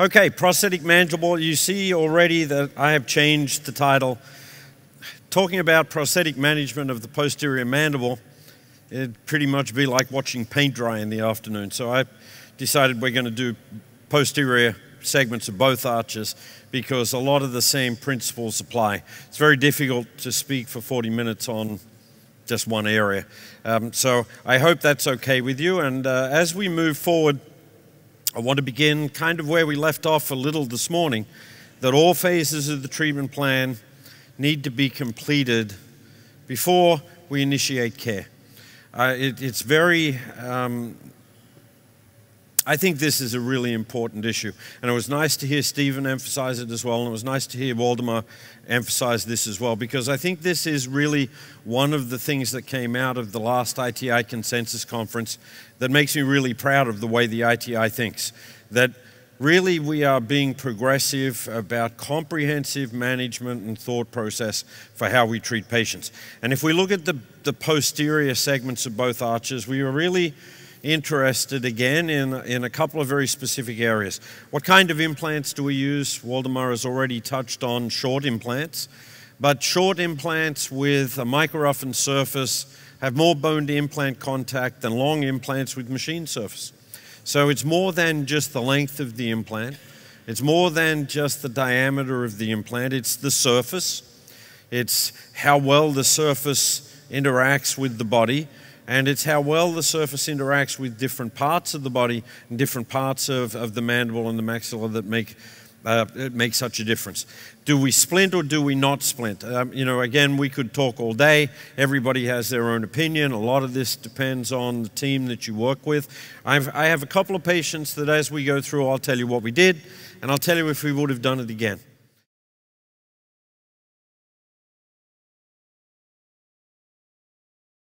Okay, prosthetic mandible. You see already that I have changed the title. Talking about prosthetic management of the posterior mandible, it'd pretty much be like watching paint dry in the afternoon. So I decided we're going to do posterior segments of both arches because a lot of the same principles apply. It's very difficult to speak for 40 minutes on just one area. Um, so I hope that's okay with you. And uh, as we move forward, I want to begin kind of where we left off a little this morning that all phases of the treatment plan need to be completed before we initiate care. Uh, it, it's very um, I think this is a really important issue. And it was nice to hear Stephen emphasize it as well. And it was nice to hear Waldemar emphasize this as well, because I think this is really one of the things that came out of the last ITI consensus conference that makes me really proud of the way the ITI thinks. That really we are being progressive about comprehensive management and thought process for how we treat patients. And if we look at the, the posterior segments of both arches, we are really interested again in, in a couple of very specific areas. What kind of implants do we use? Waldemar has already touched on short implants, but short implants with a micro-roughened surface have more bone to implant contact than long implants with machine surface. So it's more than just the length of the implant. It's more than just the diameter of the implant. It's the surface. It's how well the surface interacts with the body and it's how well the surface interacts with different parts of the body and different parts of, of the mandible and the maxilla that make uh, it makes such a difference. Do we splint or do we not splint? Um, you know, again, we could talk all day. Everybody has their own opinion. A lot of this depends on the team that you work with. I've, I have a couple of patients that as we go through, I'll tell you what we did, and I'll tell you if we would have done it again.